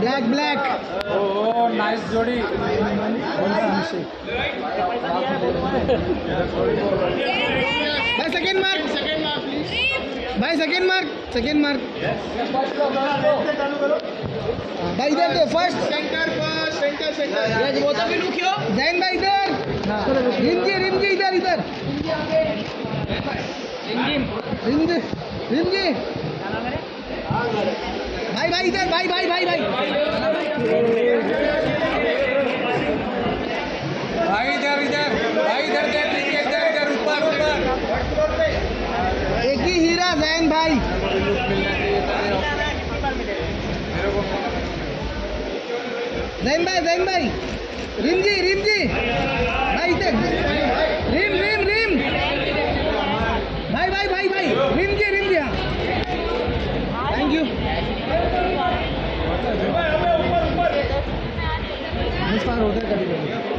Black black ओ nice जोडी। By second mark by second mark second mark भाई इधर दे first centre first centre centre वो तो भी रुकियो जैन भाई इधर. रिमजी रिमजी इधर इधर. रिमजी रिमजी भाई भाई इधर भाई भाई भाई भाई। भाई इधर इधर भाई इधर देख लीजिए इधर इधर ऊपर ऊपर। एक ही हीरा जैन भाई। जैन भाई जैन भाई। रिमजी रिमजी। होता है कभी कभी